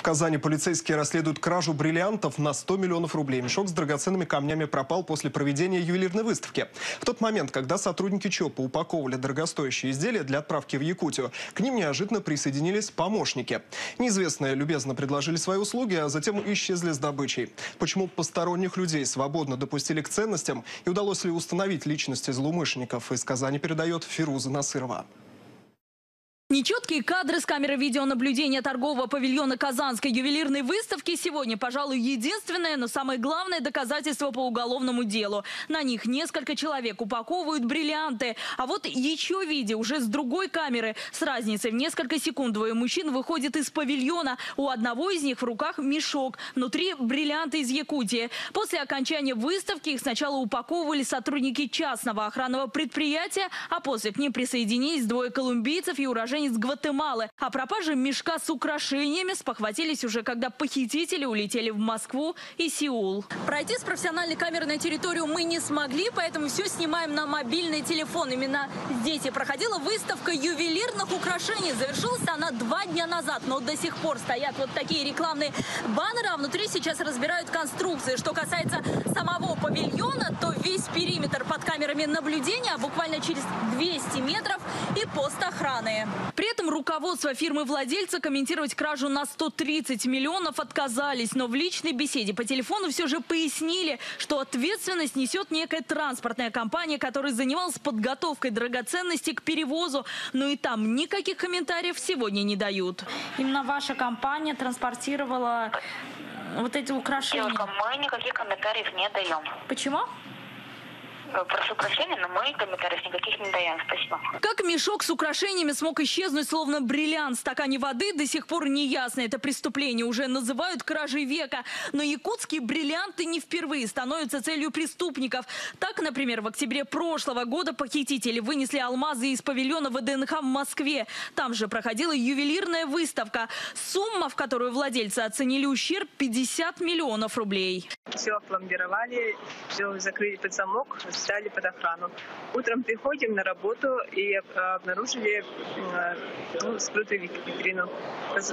В Казани полицейские расследуют кражу бриллиантов на 100 миллионов рублей. Мешок с драгоценными камнями пропал после проведения ювелирной выставки. В тот момент, когда сотрудники ЧОПа упаковывали дорогостоящие изделия для отправки в Якутию, к ним неожиданно присоединились помощники. Неизвестные любезно предложили свои услуги, а затем исчезли с добычей. Почему посторонних людей свободно допустили к ценностям и удалось ли установить личности злоумышленников, из Казани передает Фируза Насырова. Нечеткие кадры с камеры видеонаблюдения торгового павильона Казанской ювелирной выставки сегодня, пожалуй, единственное, но самое главное доказательство по уголовному делу. На них несколько человек упаковывают бриллианты. А вот еще видео уже с другой камеры. С разницей в несколько секунд двое мужчин выходят из павильона. У одного из них в руках мешок. Внутри бриллианты из Якутии. После окончания выставки их сначала упаковывали сотрудники частного охранного предприятия, а после к ним присоединились двое колумбийцев и уроженец Гватемалы. О пропаже мешка с украшениями спохватились уже, когда похитители улетели в Москву и Сеул. Пройти с профессиональной камерой на территорию мы не смогли, поэтому все снимаем на мобильный телефон. Именно здесь и проходила выставка ювелирных украшений. Завершилась она два дня назад, но до сих пор стоят вот такие рекламные баннеры, а внутри сейчас разбирают конструкции. Что касается самого павильона, то весь периметр под камерами наблюдения, а буквально через 200 метров и пост охраны. При этом руководство фирмы-владельца комментировать кражу на 130 миллионов отказались, но в личной беседе по телефону все же пояснили, что ответственность несет некая транспортная компания, которая занималась подготовкой драгоценностей к перевозу, но и там никаких комментариев сегодня не дают. Именно ваша компания транспортировала вот эти украшения. Девушка, мы никаких комментариев не даем. Почему? Э, Прошу прощения, но мы комментариев никаких не даем. Спасибо. Как мешок с украшениями смог исчезнуть, словно бриллиант в стакане воды, до сих пор не ясно. Это преступление уже называют кражей века. Но якутские бриллианты не впервые становятся целью преступников. Так, например, в октябре прошлого года похитители вынесли алмазы из павильона ВДНХ в Москве. Там же проходила ювелирная выставка. Сумма, в которую владельцы оценили ущерб, 50 миллионов рублей. все опломбировали, все закрыли под замок, сдали под охрану. Утром приходим на работу и э, обнаружили э, ну, скрытую витрину.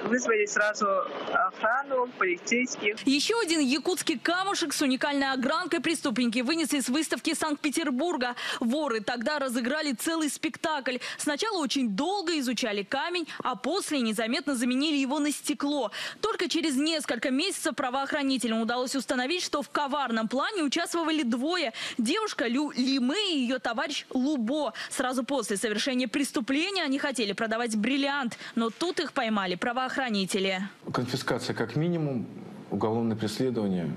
Вызвали сразу охрану, полицейских. Еще один якутский камушек с уникальной огранкой преступники вынесли с выставки Санкт-Петербурга. Воры тогда разыграли целый спектакль. Сначала очень долго изучали камень, а после незаметно заменили его на стекло. Только через несколько месяцев правоохранителям удалось установить, что в коварном плане участвовали двое. Девушка Лимы и ее товарищ Лубо. Сразу после совершения преступления они хотели продавать бриллиант, но тут их поймали правоохранители. Конфискация как минимум, уголовное преследование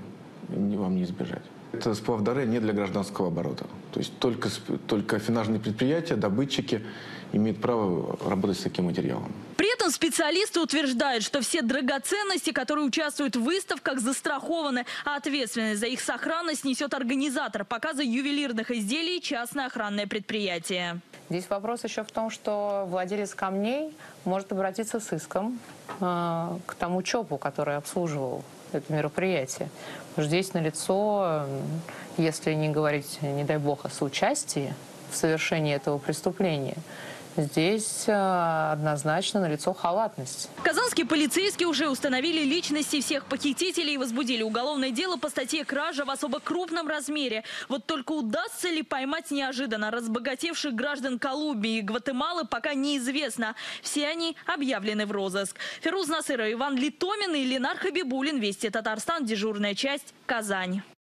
вам не избежать. Это сплав дары не для гражданского оборота. То есть только, только финансовые предприятия, добытчики имеют право работать с таким материалом. Этом специалисты утверждают, что все драгоценности, которые участвуют в выставках, застрахованы, а ответственность за их сохранность несет организатор показа ювелирных изделий частное охранное предприятие. Здесь вопрос еще в том, что владелец камней может обратиться с иском э, к тому ЧОПу, который обслуживал это мероприятие. Потому что здесь налицо, э, если не говорить, не дай бог, о соучастии в совершении этого преступления, здесь э, однозначно налицо халатность. Казанские полицейские уже установили личности всех похитителей и возбудили уголовное дело по статье «Кража в особо крупном размере». Вот только удастся ли поймать неожиданно разбогатевших граждан Колумбии и Гватемалы, пока неизвестно. Все они объявлены в розыск. Феруз Насыров, Иван Литомин и Ленар Хабибулин. Вести Татарстан. Дежурная часть. Казань.